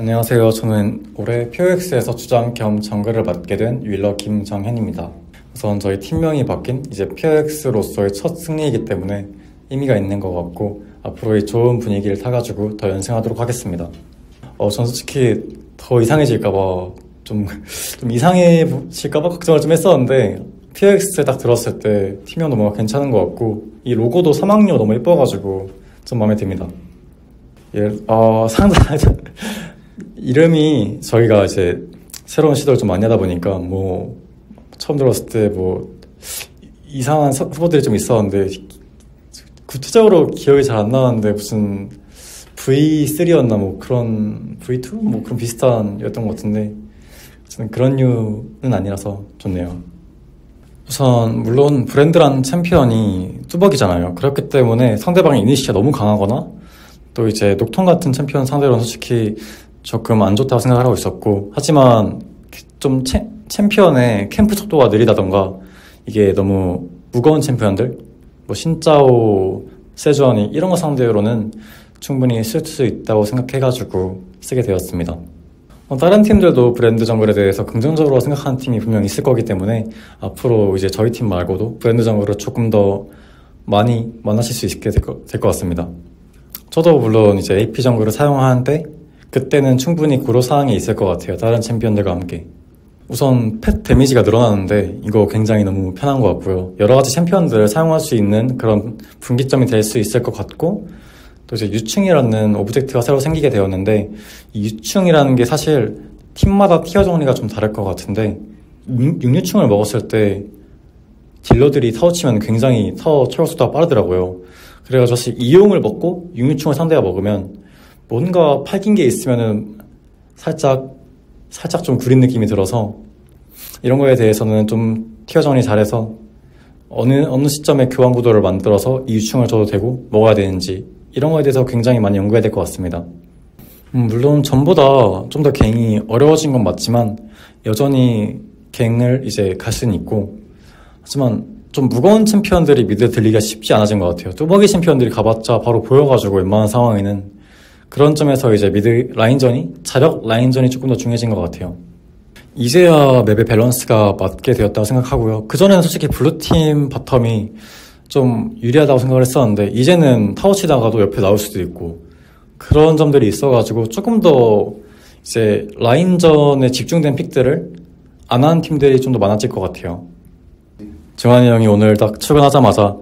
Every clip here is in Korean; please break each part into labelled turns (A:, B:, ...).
A: 안녕하세요. 저는 올해 POX에서 주장 겸 정글을 맡게 된 윌러 김정현입니다. 우선 저희 팀명이 바뀐 이제 POX로서의 첫 승리이기 때문에 의미가 있는 것 같고 앞으로의 좋은 분위기를 타가지고 더 연승하도록 하겠습니다. 어, 전 솔직히 더 이상해질까봐 좀, 좀 이상해질까봐 걱정을 좀 했었는데 POX에 딱 들었을 때 팀명 너무 괜찮은 것 같고 이 로고도 사막류 너무 예뻐가지고 좀 마음에 듭니다. 예, 어, 상당 이름이 저희가 이제 새로운 시도를 좀 많이 하다 보니까 뭐 처음 들었을 때 뭐 이상한 후보들이 좀 있었는데 구체적으로 기억이 잘 안 나는데 무슨 V3였나 뭐 그런 V2 뭐 그런 비슷한 였던 것 같은데 저는 그런 류는 아니라서 좋네요. 우선 물론 브랜드란 챔피언이 뚜벅이잖아요. 그렇기 때문에 상대방의 이니시가 너무 강하거나 또 이제 녹턴 같은 챔피언 상대로는 솔직히 조금 안 좋다고 생각을 하고 있었고 하지만 좀 채, 챔피언의 캠프 속도가 느리다던가 이게 너무 무거운 챔피언들 뭐 신짜오, 세주아니 이런 거 상대로는 충분히 쓸 수 있다고 생각해가지고 쓰게 되었습니다. 어, 다른 팀들도 브랜드 정글에 대해서 긍정적으로 생각하는 팀이 분명 있을 거기 때문에 앞으로 이제 저희 팀 말고도 브랜드 정글을 조금 더 많이 만나실 수 있게 될 것 같습니다. 저도 물론 이제 AP 정글을 사용하는데 그때는 충분히 고려사항이 있을 것 같아요. 다른 챔피언들과 함께. 우선 펫 데미지가 늘어나는데 이거 굉장히 너무 편한 것 같고요. 여러 가지 챔피언들을 사용할 수 있는 그런 분기점이 될 수 있을 것 같고 또 이제 유충이라는 오브젝트가 새로 생기게 되었는데 이 유충이라는 게 사실 팀마다 티어 정리가 좀 다를 것 같은데 6유충을 먹었을 때 딜러들이 타워 치면 굉장히 타워 철거 속도가 빠르더라고요. 그래가지고 사실 2용을 먹고 6유충을 상대가 먹으면 뭔가 팔긴 게 있으면은 살짝 살짝 좀 구린 느낌이 들어서 이런 거에 대해서는 좀 티어 정리 잘해서 어느 어느 시점에 교환 구도를 만들어서 이 유충을 줘도 되고 먹어야 되는지 이런 거에 대해서 굉장히 많이 연구해야 될 것 같습니다. 음, 물론 전보다 좀 더 갱이 어려워진 건 맞지만 여전히 갱을 이제 갈 수는 있고 하지만 좀 무거운 챔피언들이 미드에 들리기가 쉽지 않아진 것 같아요. 뚜벅이 챔피언들이 가봤자 바로 보여가지고 웬만한 상황에는 그런 점에서 이제 미드 라인전이 자력 라인전이 조금 더 중요해진 것 같아요. 이제야 맵의 밸런스가 맞게 되었다고 생각하고요. 그전에는 솔직히 블루팀 바텀이 좀 유리하다고 생각을 했었는데 이제는 타워 치다가도 옆에 나올 수도 있고 그런 점들이 있어가지고 조금 더 이제 라인전에 집중된 픽들을 안 하는 팀들이 좀 더 많아질 것 같아요. 정한이 형이 오늘 딱 출근하자마자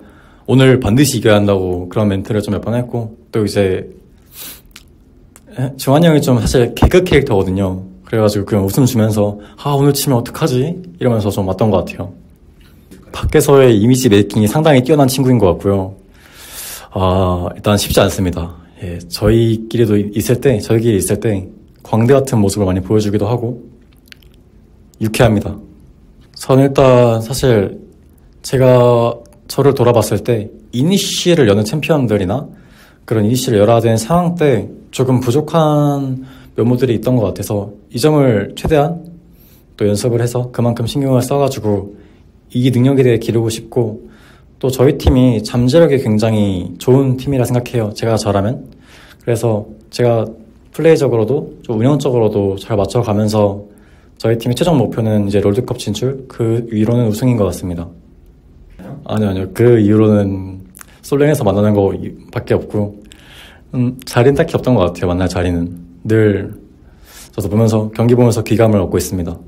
A: 오늘 반드시 이겨야 한다고 그런 멘트를 좀 몇 번 했고 또 이제 정한이 형이 좀 사실 개그 캐릭터거든요. 그래가지고 그냥 웃음 주면서 아 오늘 치면 어떡하지? 이러면서 좀 왔던 것 같아요. 밖에서의 이미지 메이킹이 상당히 뛰어난 친구인 것 같고요. 아 일단 쉽지 않습니다. 예, 저희끼리도 있을 때 저희끼리 있을 때 광대 같은 모습을 많이 보여주기도 하고 유쾌합니다. 저는 일단 사실 제가 저를 돌아봤을 때 initi를 여는 챔피언들이나 그런 initi를 열어야 되는 상황 때 조금 부족한 면모들이 있던 것 같아서 이 점을 최대한 또 연습을 해서 그만큼 신경을 써가지고 이 능력에 대해 기르고 싶고 또 저희 팀이 잠재력이 굉장히 좋은 팀이라 생각해요. 제가 잘하면. 그래서 제가 플레이적으로도 좀 운영적으로도 잘 맞춰가면서 저희 팀의 최종 목표는 이제 롤드컵 진출 그 위로는 우승인 것 같습니다. 아니요 아니요 그 이후로는 솔랭에서 만나는 거 밖에 없고 음, 자리는 딱히 없던 것 같아요. 만날 자리는. 늘 저도 보면서 경기 보면서 귀감을 얻고 있습니다.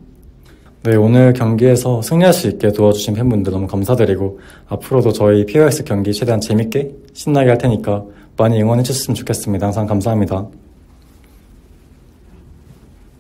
A: 네, 오늘 경기에서 승리할 수 있게 도와주신 팬분들 너무 감사드리고 앞으로도 저희 POS 경기 최대한 재밌게 신나게 할 테니까 많이 응원해 주셨으면 좋겠습니다. 항상 감사합니다.